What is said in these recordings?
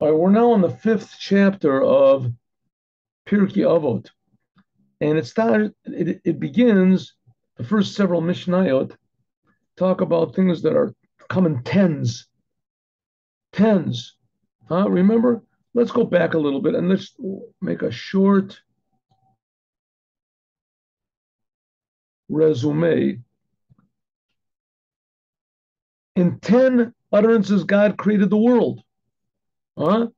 All right, we're now on the fifth chapter of Pirkei Avot, and it started. It, it begins the first several Mishnayot talk about things that are come in tens, tens. Huh? Remember? Let's go back a little bit and let's make a short resume. In 10 utterances, God created the world. Huh?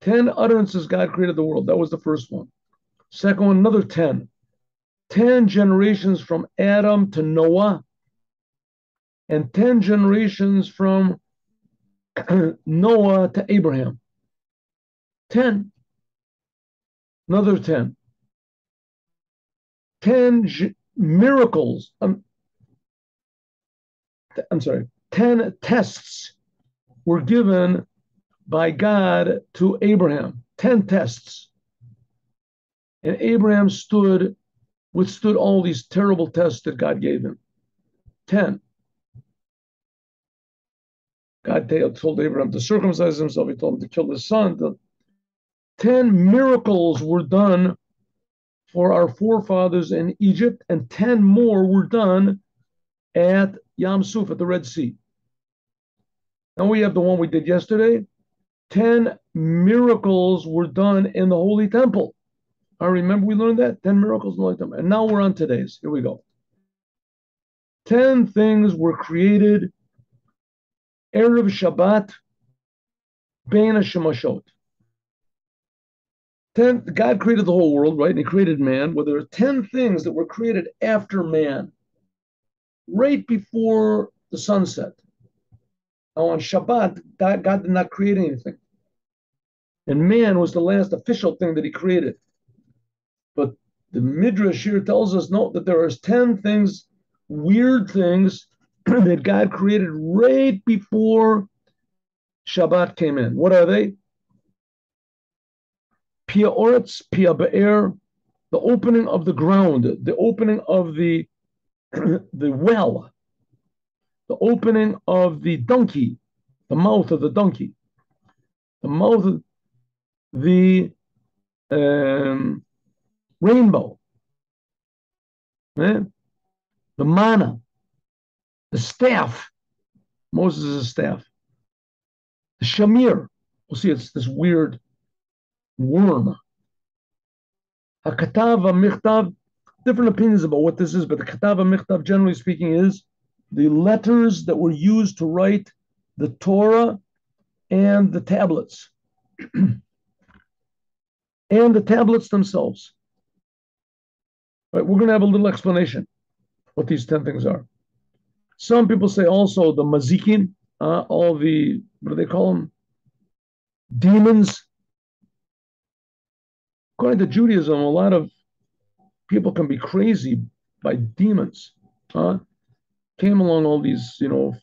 10 utterances, God created the world. That was the first one. Second one, another 10. 10 generations from Adam to Noah, and 10 generations from Noah to Abraham. 10. Another 10. 10 j- miracles. Um, I'm sorry. 10 tests were given by God to Abraham. 10 tests. And Abraham stood, withstood all these terrible tests that God gave him. 10. God told Abraham to circumcise himself. He told him to kill his son. The 10 miracles were done for our forefathers in Egypt, and 10 more were done at Yam Suf, at the Red Sea. Now we have the one we did yesterday. 10 miracles were done in the Holy Temple. I remember we learned that 10 miracles in the Holy Temple. And now we're on today's. Here we go. 10 things were created Erev Shabbat, Bein Shemashot. Ten, God created the whole world, right? And He created man. Well, there are 10 things that were created after man, right before the sunset. Now, on Shabbat, God did not create anything. And man was the last official thing that He created. But the Midrash here tells us no, that there are 10 things, weird things that God created right before Shabbat came in. What are they? Pia Oretz, Pia Be'er, the opening of the ground, the opening of the the well, the opening of the donkey, the mouth of the donkey, the mouth of the um, rainbow, eh? the manna, the staff, Moses' staff, the shamir. We'll see it's this weird worm. Hakatav a michtav, different opinions about what this is, but the katav michtav, generally speaking, is the letters that were used to write the Torah and the tablets. and the tablets themselves. Right, we're going to have a little explanation what these 10 things are. Some people say also the mazikin, uh, all the, what do they call them? Demons according to Judaism, a lot of people can be crazy by demons. Huh? Came along all these, you know,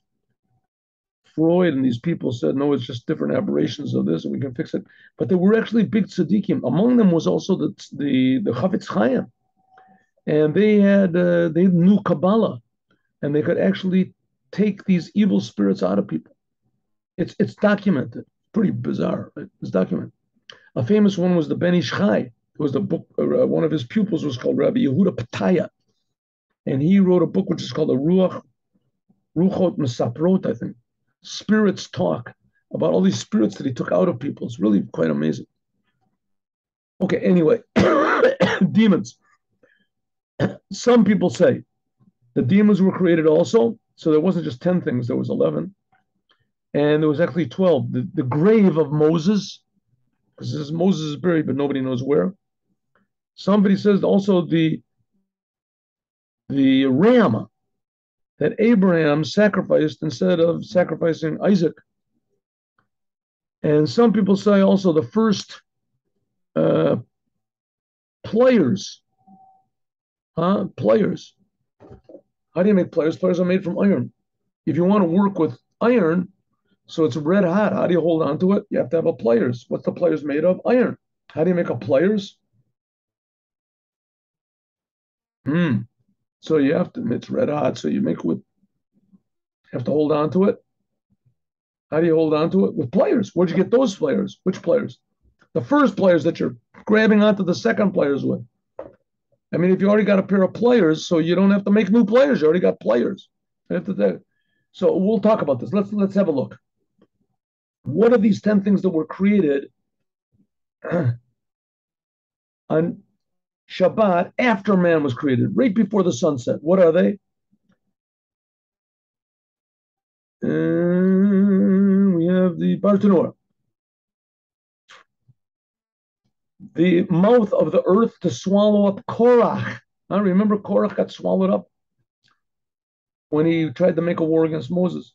Freud and these people said, no, it's just different aberrations of this, and we can fix it. But there were actually big tzaddikim. Among them was also the the the Chafetz Chaim, and they had uh, they knew Kabbalah, and they could actually take these evil spirits out of people. It's it's documented. Pretty bizarre. It's documented. A famous one was the Ben Ish Chai. It was the book. Uh, one of his pupils was called Rabbi Yehuda Pataya, and he wrote a book which is called the Ruach Ruchot Mesaprot, I think. Spirits talk about all these spirits that he took out of people. It's really quite amazing. Okay, anyway, demons. Some people say the demons were created also, so there wasn't just 10 things, there was 11. And there was actually 12. The, the grave of Moses because Moses is buried, but nobody knows where. Somebody says also the the ram that Abraham sacrificed instead of sacrificing Isaac. And some people say also the first uh, players, huh? Players. How do you make players? Players are made from iron. If you want to work with iron, so it's red hot. How do you hold on to it? You have to have a players. What's the players made of? Iron. How do you make a players? Hmm. So you have to, it's red hot. So you make with, you have to hold on to it. How do you hold on to it? With players. Where'd you get those players? Which players? The first players that you're grabbing onto the second players with. I mean, if you already got a pair of players, so you don't have to make new players. You already got players. So we'll talk about this. Let's let's have a look. What are these 10 things that were created on Shabbat after man was created, right before the sunset? What are they? And we have the Bartenura. The mouth of the earth to swallow up Korach. I remember Korach got swallowed up when he tried to make a war against Moses.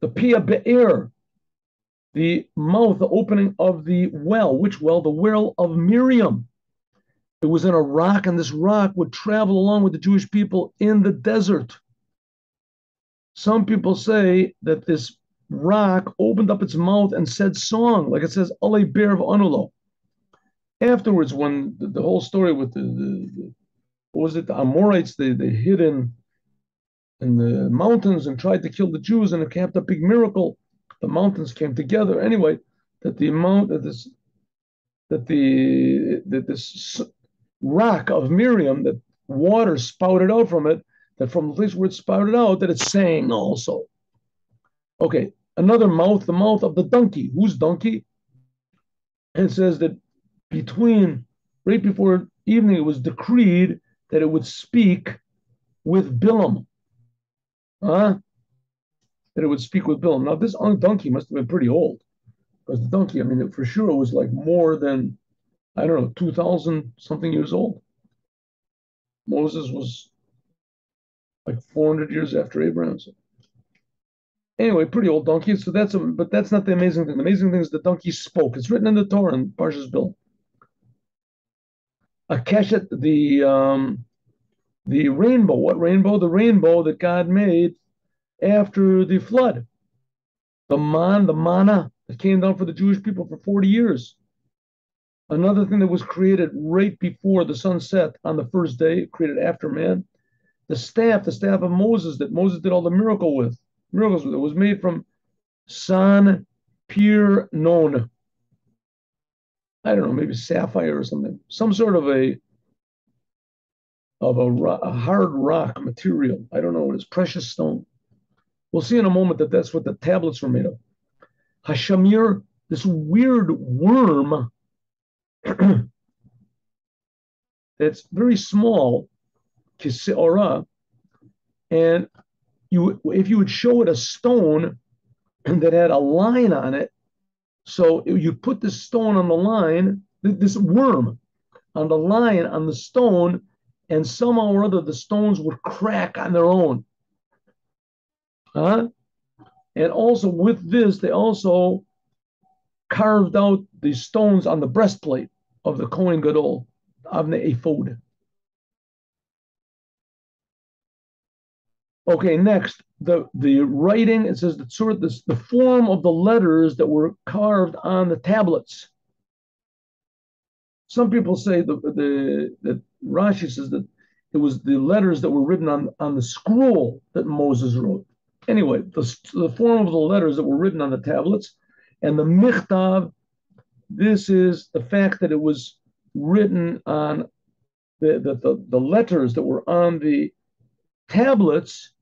The Pia Be'er, the mouth, the opening of the well. Which well? The well of Miriam. It was in a rock, and this rock would travel along with the Jewish people in the desert. Some people say that this rock opened up its mouth and said song, like it says, Ale Bear of Anulo. Afterwards, when the, the, whole story with the, the, the, what was it, the Amorites, they, they hid in, in the mountains and tried to kill the Jews, and it kept a big miracle. The mountains came together. Anyway, that the amount that this that the that this rock of Miriam, that water spouted out from it, that from the place where it spouted out, that it sang also. Okay, another mouth, the mouth of the donkey. Whose donkey? And it says that between, right before evening, it was decreed that it would speak with Bilam. Huh? That it would speak with Bilam. Now, this donkey must have been pretty old. Because the donkey, I mean, for sure, it was like more than, I don't know, 2,000 something years old. Moses was like 400 years after Abraham. So. Anyway, pretty old donkey. So that's a, but that's not the amazing thing. The amazing thing is the donkey spoke. It's written in the Torah in Parshas Bill. Akeshet, the um, the rainbow. What rainbow? The rainbow that God made after the flood. The man, the manna that came down for the Jewish people for 40 years. Another thing that was created right before the sun set on the first day, created after man, the staff, the staff of Moses that Moses did all the miracle with, miracles with. It was made from san pure non. I don't know, maybe sapphire or something, some sort of a of a, a hard rock material. I don't know what it is, precious stone. We'll see in a moment that that's what the tablets were made of. Hashamir, this weird worm that's very small, kiseora, and you if you would show it a stone that had a line on it, so you put the stone on the line, this worm on the line on the stone, and somehow or other the stones would crack on their own. Huh? And also with this, they also carved out the stones on the breastplate of the Kohen Gadol, of the ephod. Okay, next, the, the writing, it says sort of this, the form of the letters that were carved on the tablets. Some people say the, the that Rashi says that it was the letters that were written on, on the scroll that Moses wrote. Anyway, the, the form of the letters that were written on the tablets, and the michtav, this is the fact that it was written on the, the, the, the letters that were on the tablets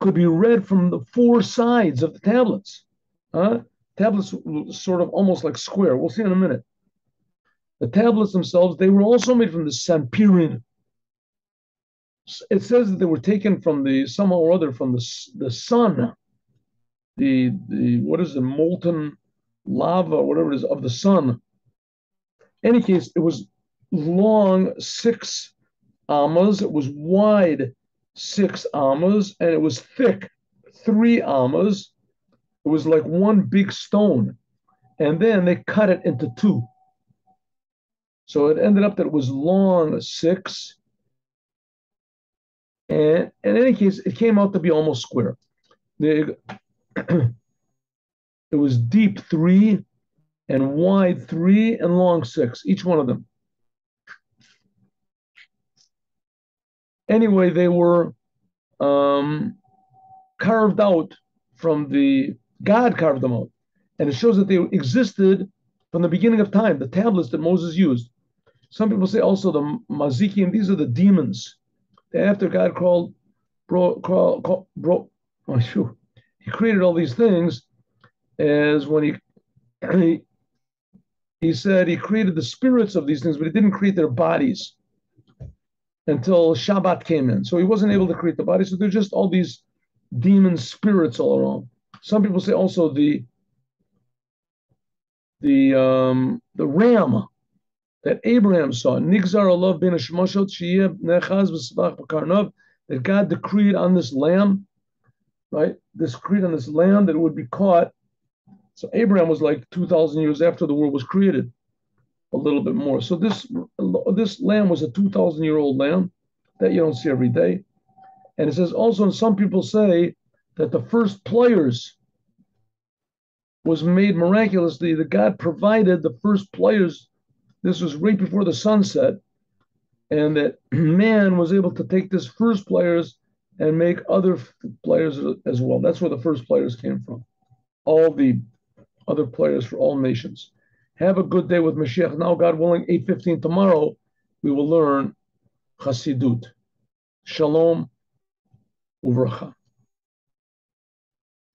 could be read from the four sides of the tablets. Huh? Tablets sort of almost like square. We'll see in a minute. The tablets themselves, they were also made from the Sanpirin. It says that they were taken from the somehow or other from the the sun, the the what is the molten lava, whatever it is, of the sun. Any case, it was long six amas. It was wide six amas, and it was thick three amas. It was like one big stone. And then they cut it into two. So it ended up that it was long six. And in any case, it came out to be almost square. The, it was deep three and wide three and long six, each one of them. Anyway, they were um, carved out from the God carved them out. And it shows that they existed from the beginning of time, the tablets that Moses used. Some people say also the Mazikim, these are the demons. After God called, bro, bro, oh, shoot, he created all these things as when he, he said he created the spirits of these things, but he didn't create their bodies until Shabbat came in. So he wasn't able to create the body. So there's just all these demon spirits all around. Some people say also the the um, the ram that Abraham saw, Nigzar Allah bin Shemashot Nechaz that God decreed on this lamb, right? This decreed on this land that would be caught. So Abraham was like 2,000 years after the world was created, a little bit more. So this this lamb was a 2,000 year old lamb that you don't see every day. And it says also, and some people say that the first players was made miraculously, that God provided the first players. This was right before the sunset, and that man was able to take this first players and make other players as well. That's where the first players came from. All the other players for all nations. Have a good day with Mashiach. Now, God willing, 8.15 tomorrow, we will learn Chassidut. Shalom uvracha.